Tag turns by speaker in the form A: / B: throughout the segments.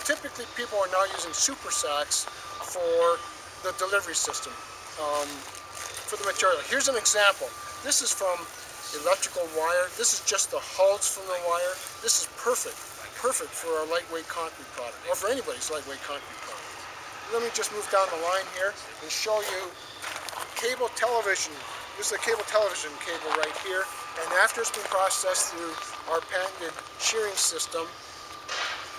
A: typically people are now using super sacks for the delivery system um, for the material. Here's an example. This is from electrical wire. This is just the hulls from the wire. This is perfect, perfect for our lightweight concrete product, or for anybody's lightweight concrete product. Let me just move down the line here and show you cable television. This is a cable television cable right here, and after it's been processed through our patented shearing system,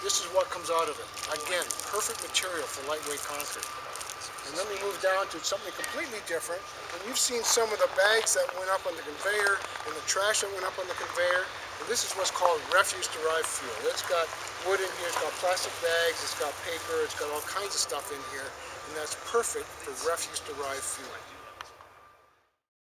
A: this is what comes out of it. Again, perfect material for lightweight concrete. And then we move down to something completely different. And you've seen some of the bags that went up on the conveyor and the trash that went up on the conveyor. And this is what's called refuse-derived fuel. It's got wood in here, it's got plastic bags, it's got paper, it's got all kinds of stuff in here. And that's perfect for refuse-derived fuel.